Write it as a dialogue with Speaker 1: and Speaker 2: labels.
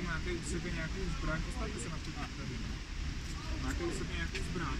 Speaker 1: máte u sebe nějakou zbraň, postavte se na to tady. Máte u sebe nějakou zbraň.